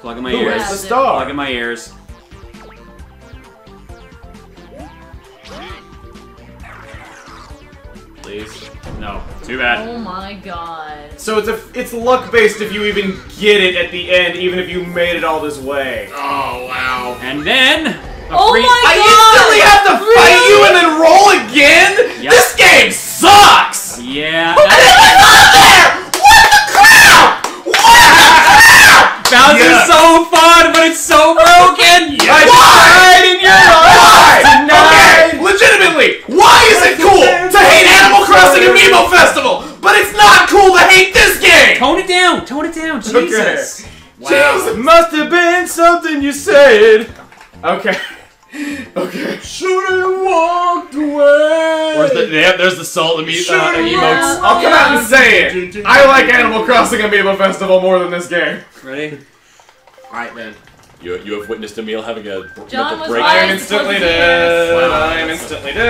Plug in my Who ears. is the Has it. star? Plug in my ears. Please. No. Too bad. Oh my god. So it's a it's luck based if you even get it at the end, even if you made it all this way. Oh wow. And then a Oh free- my I God! instantly have to fight you and then roll again. Yep. This game sucks. Yeah. And That, then it's not there. What the crap? What the crap? Bowser's Yes. so fun, but it's so broken. Why? Right in your Why? Okay, legitimately, why is it cool to hate Animal Crossing Amiibo Festival, but it's not cool to hate this game? Tone it down. Tone it down. Jesus. Jesus. Must have been something you said. Okay. Okay. Should have walked away. Yeah, there's the salt emo- uh, emotes. Yeah. I'll come out and say it. I like Animal Crossing Amiibo Festival more than this game. Ready? Alright then. You, you have witnessed Emil having a Jon mental was break. right. I am instantly dead. I am instantly dead.